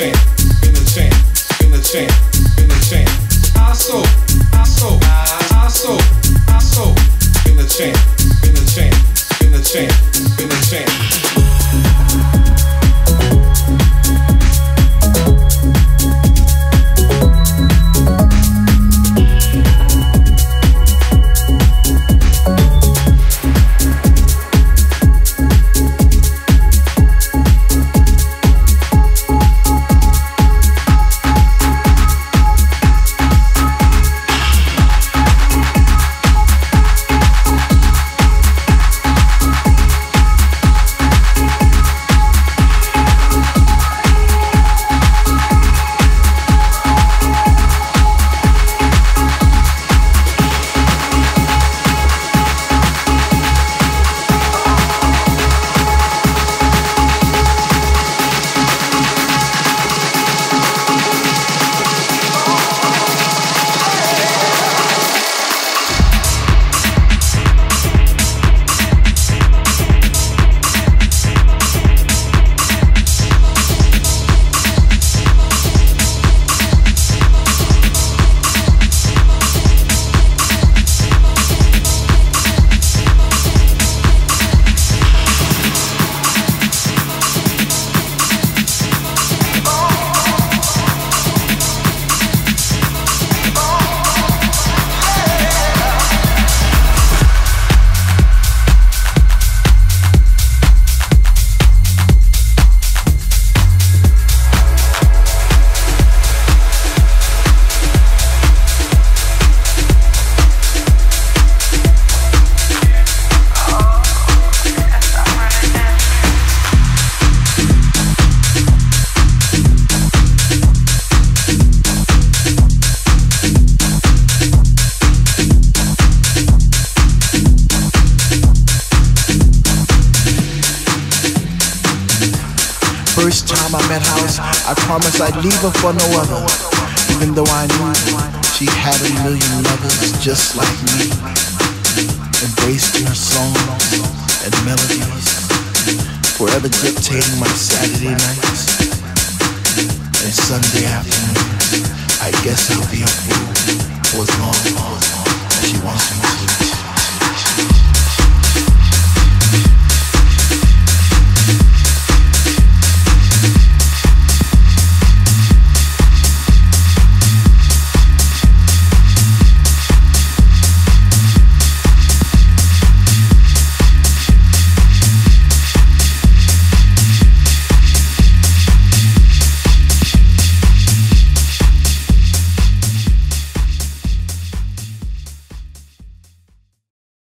In the chain, in the chain, in the chain, in the chain. First time I met House, I promised I'd leave her for no other. Even though I knew she had a million lovers just like me. Embraced her songs and melodies, forever dictating my Saturday nights and Sunday afternoons. I guess I'll be a fool for as long as